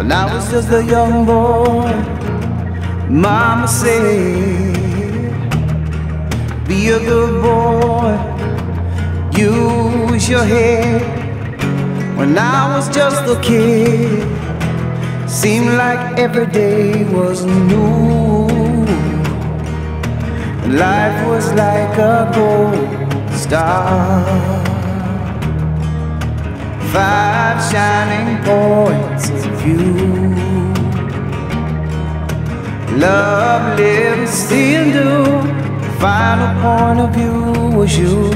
When I was just a young boy, Mama said, Be a good boy, use your head. When I was just a kid, seemed like every day was new. Life was like a gold star. Five shining points of view. Love, live, see, and do. Final point of view was you.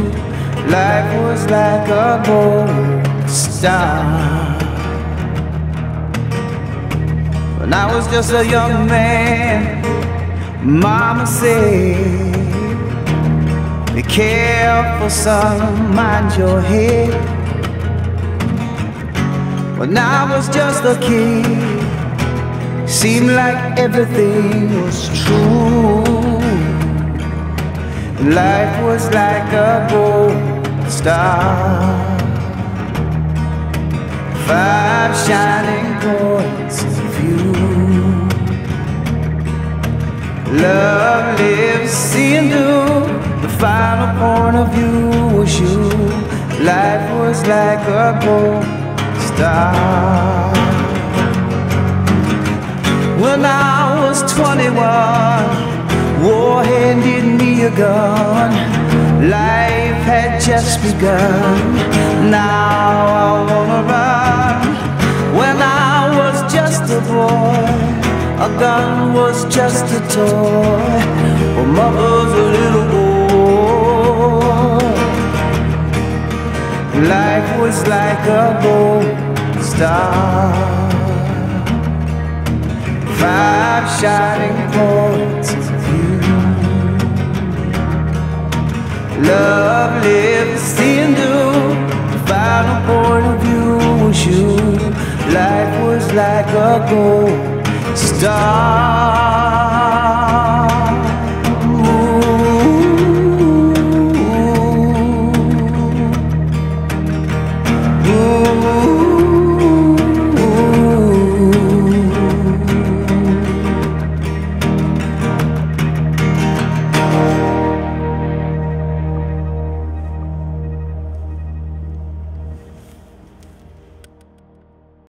Life was like a gold star. When I was just a young man, Mama said, Be careful, son, mind your head. When I was just a kid, seemed like everything was true. Life was like a gold star. Five shining points of view. Love, lives see, and do. The final point of view was you. Life was like a gold star. When I was 21, war handed me a gun. Life had just begun. Now I wanna run. When I was just a boy, a gun was just a toy. For mother's a little Life was like a gold star. Five shining points of view. Love, live, see, and do. The final point of view was you. Life was like a gold star.